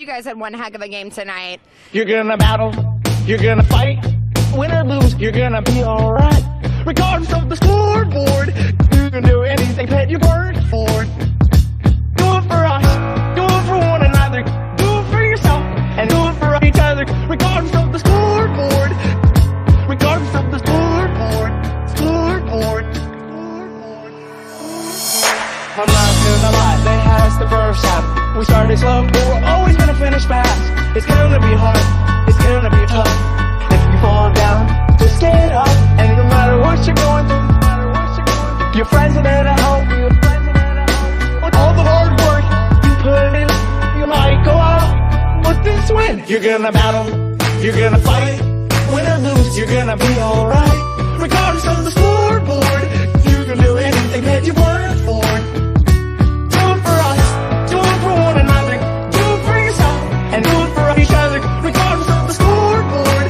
You guys had one heck of a game tonight. You're gonna battle, you're gonna fight, win or lose, you're gonna be alright. Regardless of the scoreboard, you can do anything that you work for. Do it for us, do it for one another, do it for yourself, and do it for each other. Regardless of the scoreboard, regardless of the scoreboard, scoreboard. scoreboard. I'm not gonna lie, they had us the first half. We started slow, win. You're gonna battle, you're gonna fight. Win or lose, you're gonna be alright. Regardless of the scoreboard, you can do anything that you work for. Do it for us, do it for one another, do it for yourself, and do it for each other, regardless of the scoreboard.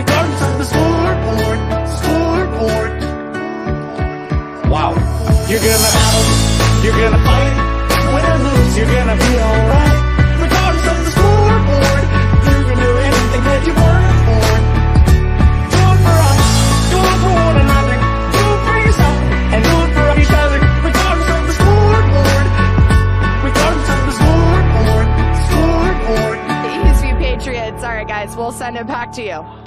Regardless of the scoreboard, scoreboard. Wow. You're gonna battle, you're gonna fight, win or lose, you're gonna be All right, guys, we'll send it back to you.